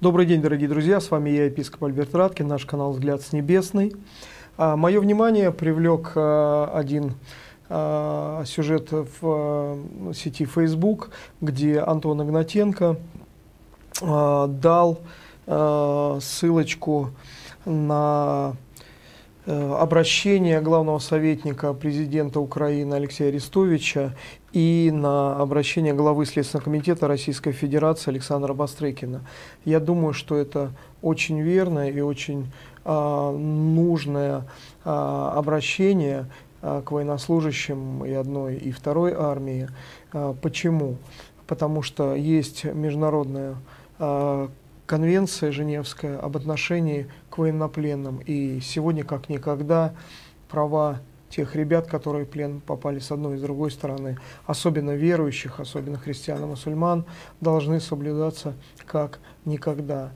Добрый день, дорогие друзья, с вами я, епископ Альберт Радкин, наш канал «Взгляд с небесной». А, мое внимание привлек а, один а, сюжет в сети Facebook, где Антон Игнатенко дал ссылочку на обращение главного советника президента Украины Алексея Арестовича и на обращение главы Следственного комитета Российской Федерации Александра Бастрыкина. Я думаю, что это очень верное и очень а, нужное а, обращение а, к военнослужащим и одной, и второй армии. А, почему? Потому что есть международная а, конвенция Женевская об отношении к военнопленным. И сегодня, как никогда, права тех ребят, которые в плен попали с одной и с другой стороны, особенно верующих, особенно христиан и мусульман, должны соблюдаться как никогда.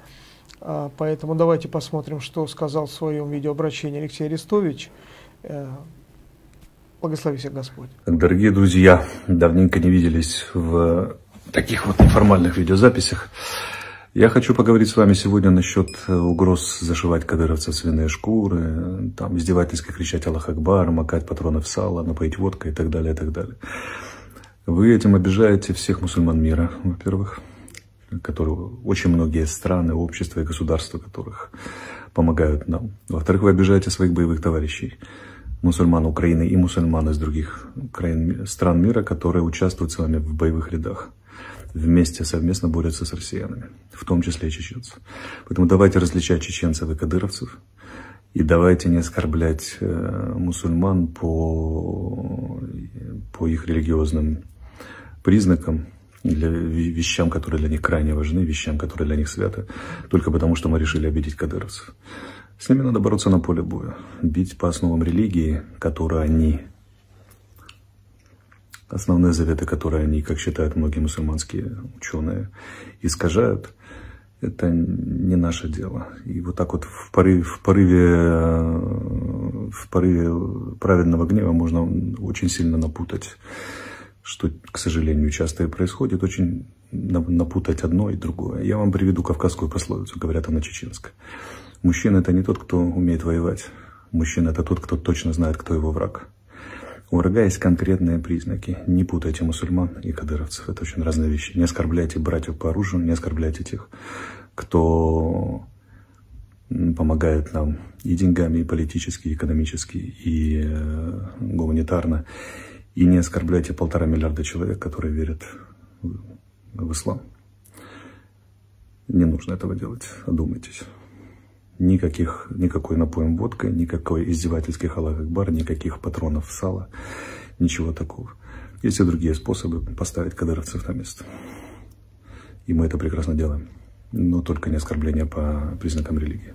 А, поэтому давайте посмотрим, что сказал в своем видеообращении Алексей Арестович. Э, благослови всех Господь. Дорогие друзья, давненько не виделись в таких вот неформальных видеозаписях. Я хочу поговорить с вами сегодня насчет э, угроз зашивать кадыровцев свиные шкуры, там издевательски кричать Аллах Акбар, макать патроны в сало, напоить водкой и так далее, и так далее. Вы этим обижаете всех мусульман мира, во-первых, которые очень многие страны, общества и государства, которых помогают нам. Во-вторых, вы обижаете своих боевых товарищей, мусульман Украины и мусульман из других стран мира, которые участвуют с вами в боевых рядах вместе совместно борются с россиянами, в том числе и чеченцев. Поэтому давайте различать чеченцев и кадыровцев, и давайте не оскорблять э, мусульман по, по их религиозным признакам, для вещам, которые для них крайне важны, вещам, которые для них святы, только потому, что мы решили обидеть кадыровцев. С ними надо бороться на поле боя, бить по основам религии, которую они основные заветы, которые они, как считают многие мусульманские ученые, искажают, это не наше дело. И вот так вот в порыве, в порыве, в порыве праведного гнева можно очень сильно напутать, что, к сожалению, часто и происходит, очень напутать одно и другое. Я вам приведу кавказскую пословицу, говорят она чеченская. Мужчина – это не тот, кто умеет воевать. Мужчина – это тот, кто точно знает, кто его враг. У врага есть конкретные признаки. Не путайте мусульман и кадыровцев. Это очень разные вещи. Не оскорбляйте братьев по оружию, не оскорбляйте тех, кто помогает нам и деньгами, и политически, и экономически, и э, гуманитарно. И не оскорбляйте полтора миллиарда человек, которые верят в ислам. Не нужно этого делать. Одумайтесь никаких, никакой напоем водкой, никакой издевательских Аллах Акбар, никаких патронов в сало, ничего такого. Есть и другие способы поставить кадыровцев на место. И мы это прекрасно делаем. Но только не оскорбление по признакам религии.